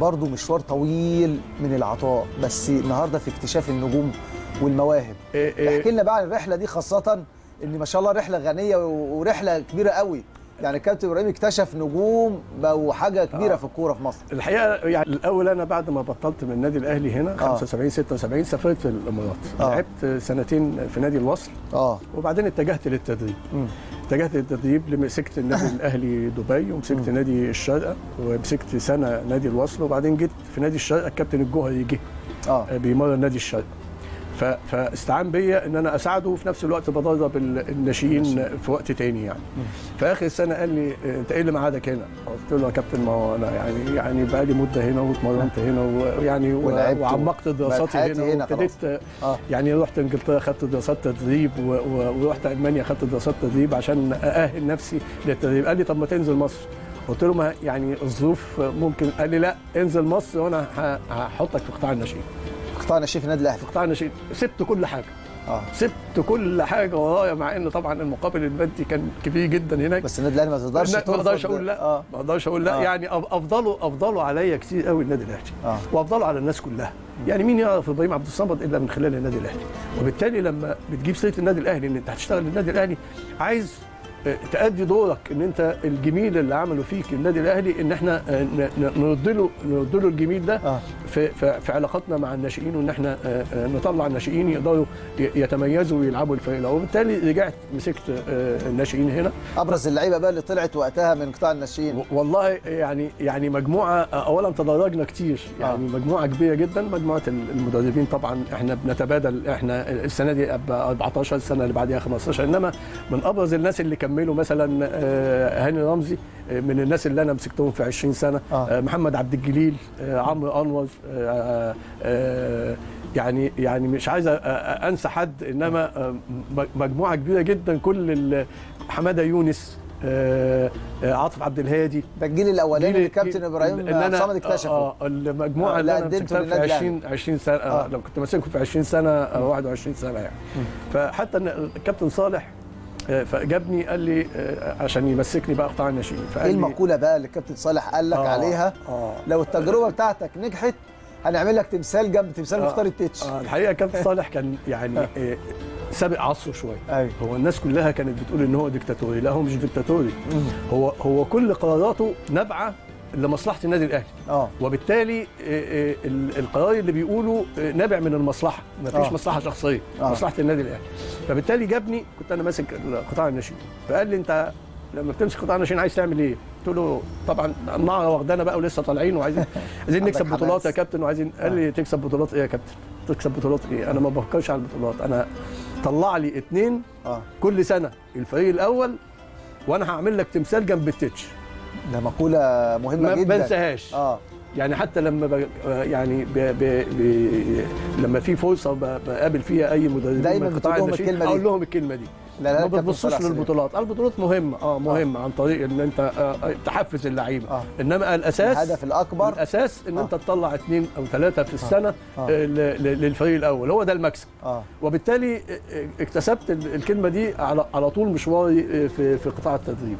برضه مشوار طويل من العطاء بس النهارده في اكتشاف النجوم والمواهب. إيه إيه. احكي لنا بقى عن الرحلة دي خاصة إن ما شاء الله رحلة غنية ورحلة كبيرة قوي. يعني كابتن إبراهيم اكتشف نجوم بقوا حاجة كبيرة آه. في الكورة في مصر. الحقيقة يعني الأول أنا بعد ما بطلت من النادي الأهلي هنا 75 76 سافرت في الإمارات. آه. لعبت سنتين في نادي الوصل. آه. وبعدين اتجهت للتدريب. مم. اتجهت للتدريب مسكت النادي الأهلي دبي ومسكت نادي الشارقه ومسكت سنة نادي الوصل وبعدين جيت في نادي الشارقه الكابتن الجوهري جه. آه. بيمرن نادي الشارقه فاستعان بيا إن أنا أساعده وفي نفس الوقت بدرب ال- الناشئين في وقت تاني يعني. في آخر السنة قال لي أنت إيه اللي معادك هنا؟ قلت له يا كابتن ما هو أنا يعني يعني بقى لي مدة هنا واتمرنت هنا ويعني وعمقت دراساتي هنا وابتديت آه. يعني رحت إنجلترا خدت دراسات تدريب ورحت ألمانيا خدت دراسات تدريب عشان أأهل نفسي للتدريب. قال لي طب ما تنزل مصر. قلت له ما يعني الظروف ممكن. قال لي لا انزل مصر وأنا هحطك في قطاع الناشئين. قطاع ناشئين في النادي الأهلي؟ في قطاع الناشئين سبت كل حاجة. آه. سبت كل حاجة ورايا مع إن طبعا المقابل المادي كان كبير جدا هناك. بس النادي الأهلي ما تقدرش ما أقدرش أقول لا. آه. ما أقدرش أقول لا. آه. يعني أفضلوا أفضلوا عليا كتير قوي النادي الأهلي. آه. وأفضلوا على الناس كلها. يعني مين يعرف إبراهيم عبد الصمد إلا من خلال النادي الأهلي؟ وبالتالي لما بتجيب سيرة النادي الأهلي إن أنت هتشتغل للنادي الأهلي عايز آه، تأدي دورك إن أنت الجميل اللي عمله فيك النادي الأهلي إن إحنا آه، نرد له نرد له الجميل ده. آه. في في علاقاتنا مع الناشئين وإن إحنا آه، آه، نطلع الناشئين يقدروا يتميزوا ويلعبوا الفريق الأول. وبالتالي رجعت مسكت آه، الناشئين هنا. أبرز اللعيبة بقى اللي طلعت وقتها من قطاع الناشئين. والله يعني يعني مجموعة اولا تدرجنا كتير. يعني آه. مجموعة كبيرة جدا. مجموعة ال- المدربين طبعا إحنا بنتبادل إحنا السنة دي أب- 14 السنة اللي بعديها 15 إنما من أبرز الناس اللي كملوا مثلا هاني رمزي من الناس اللي أنا مسكتهم في 20 سنة. آه. محمد عبد الجليل عمرو أنور. يعني يعني مش عايز أنسى حد إنما آه، مجموعة كبيرة جدا كل حمادة يونس آه، آه، عاطف عبد الهادي ده الجيل الأولاني اللي كابتن إبراهيم صمد اكتشفه آه آه، المجموعه آه، اللي أنا مسكتها في للنادي 20 20 سنة آه. آه. لو كنت ماسكهم في 20 سنة آه، 21 سنة يعني فحتى الكابتن صالح آه، فجابني قال لي آه، عشان يمسكني بقى قطاع الناشئين إيه المقولة بقى اللي الكابتن صالح قال لك آه، عليها آه. لو التجربة بتاعتك نجحت هنعمل لك تمثال جنب تمثال آه. مختار التتش. آه الحقيقة كابتن صالح كان يعني آه، سابق عصره شوية. أيوه. هو الناس كلها كانت بتقول إن هو ديكتاتوري. لا هو مش ديكتاتوري. هو هو كل قراراته نابعة لمصلحة النادي الأهلي. آه. وبالتالي آه، آه، ال- القرار اللي بيقوله آه، نابع من المصلحة. ما فيش آه. مصلحة شخصية. آه. مصلحة النادي الأهلي. فبالتالي جابني كنت أنا ماسك قطاع الناشئين. فقال لي أنت لما بتمسك قطاع الناشئين عايز تعمل إيه؟ قلت له طبعا النعره واخدانا بقى ولسه طالعين وعايزين عايزين نكسب بطولات. يا كابتن وعايزين قال لي تكسب بطولات إيه يا كابتن؟ تكسب بطولات إيه؟ أنا ما بفكرش على البطولات أنا طلع لي اتنين آه كل سنة الفريق الأول وأنا هعمل لك تمثال جنب التتش ده مقولة مهمة ما جدا بنساهاش آه يعني حتى لما ب... يعني ب... ب... ب... لما في فرصة. بقابل فيها أي مدرب دايماً من قطاع بتقول لهم الناشئين،. أقول لهم الكلمة دي لا لا ما بتبصوش. للبطولات آه، البطولات مهمة آه مهمة عن طريق إن أنت آه تحفز اللعيبة آه. إنما الأساس الهدف الأكبر الأساس إن آه. انت تطلع اثنين أو ثلاثة في السنة آه. آه. للفريق الأول هو ده المكسب وبالتالي آه، آه، اكتسبت ال- الكلمة دي على على طول مشواري آه، في في قطاع التدريب